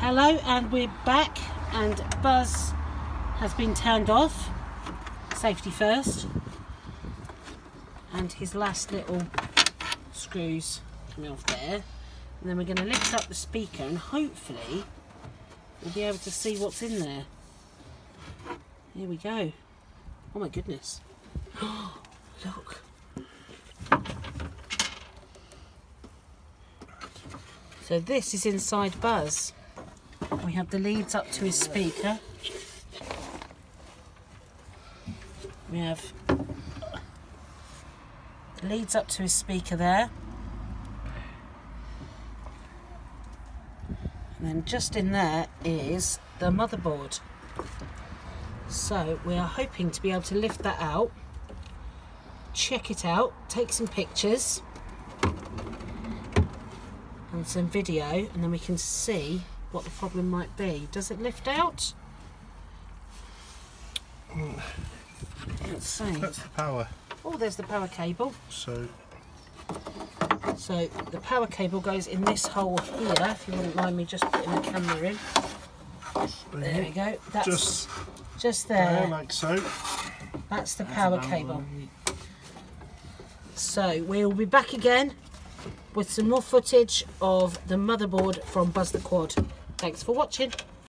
Hello and we're back and Buzz has been turned off. Safety first. And his last little screws coming off there. And then we're going to lift up the speaker and hopefully we'll be able to see what's in there. Here we go. Oh my goodness. Look. So this is inside Buzz. We have the leads up to his speaker. We have leads up to his speaker there. And then just in there is the motherboard. So we are hoping to be able to lift that out, check it out, take some pictures and some video and then we can see what the problem might be. Does it lift out? Let's see. That's the power. Oh, there's the power cable. So So the power cable goes in this hole here, if you wouldn't mind me just putting the camera in. There we go. That's just, just there. there, like so. That's the power cable. So we'll be back again with some more footage of the motherboard from Buzz the Quad. Thanks for watching.